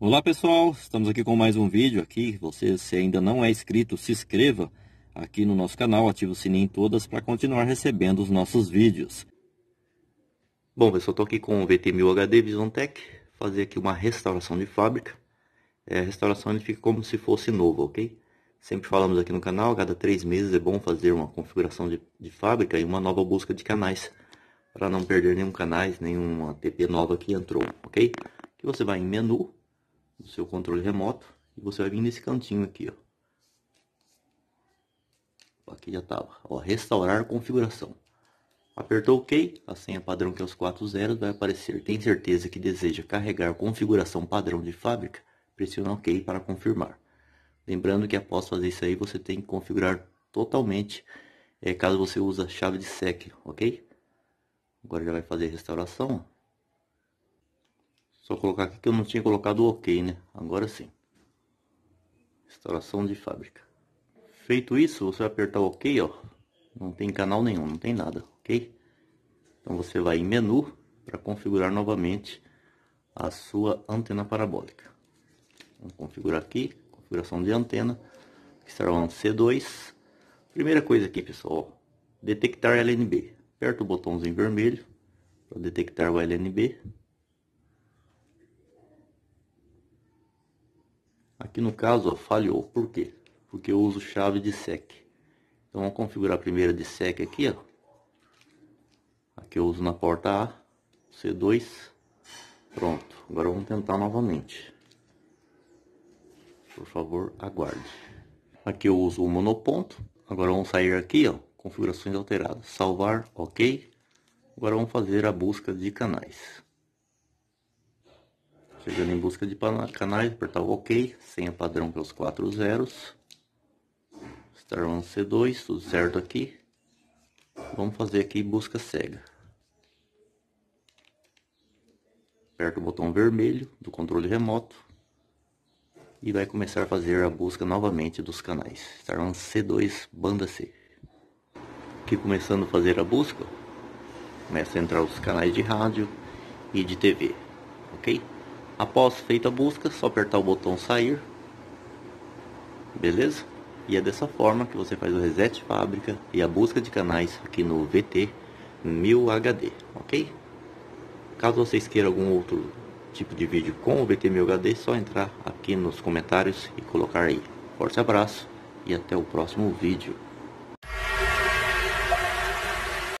Olá pessoal, estamos aqui com mais um vídeo aqui. Você se ainda não é inscrito, se inscreva aqui no nosso canal, ative o sininho em todas para continuar recebendo os nossos vídeos. Bom pessoal, estou aqui com o VT1000 HD Vision Tech, fazer aqui uma restauração de fábrica. É, a restauração ele fica como se fosse novo, ok? Sempre falamos aqui no canal, cada três meses é bom fazer uma configuração de, de fábrica e uma nova busca de canais para não perder nenhum canais, nenhuma TP nova que entrou, ok? Que você vai em menu do seu controle remoto e você vai vir nesse cantinho aqui, ó. Aqui já estava, ó, restaurar configuração. Apertou OK, a senha padrão que é os quatro zeros vai aparecer. Tem certeza que deseja carregar configuração padrão de fábrica? Pressiona OK para confirmar. Lembrando que após fazer isso aí, você tem que configurar totalmente, é, caso você use a chave de SEC, ok? Agora já vai fazer a restauração. Só colocar aqui que eu não tinha colocado o OK, né? Agora sim. Restauração de fábrica. Feito isso, você vai apertar OK, ó. Não tem canal nenhum, não tem nada, ok? Então você vai em menu para configurar novamente a sua antena parabólica. Vamos configurar aqui, configuração de antena, Starone C2. Primeira coisa aqui, pessoal, detectar LNB. Aperta o botãozinho vermelho para detectar o LNB. Aqui no caso, ó, falhou. Por quê? Porque eu uso chave de SEC. Então vamos configurar a primeira de SEC aqui, ó. Aqui eu uso na porta A, C2. Pronto. Agora vamos tentar novamente. Por favor, aguarde. Aqui eu uso o monoponto. Agora vamos sair aqui, ó configurações alteradas. Salvar, ok. Agora vamos fazer a busca de canais. Chegando em busca de canais, apertar o ok. Senha padrão pelos quatro zeros. Star One C2, tudo certo aqui. Vamos fazer aqui busca cega. Aperta o botão vermelho do controle remoto e vai começar a fazer a busca novamente dos canais. Star One C2 banda C aqui começando a fazer a busca, começa a entrar os canais de rádio e de TV, ok? Após feita a busca, só apertar o botão sair, beleza? E é dessa forma que você faz o reset fábrica e a busca de canais aqui no VT 1000 HD, ok? Caso vocês queiram algum outro tipo de vídeo com o VT 1000 HD, é só entrar aqui nos comentários e colocar aí. Forte abraço e até o próximo vídeo.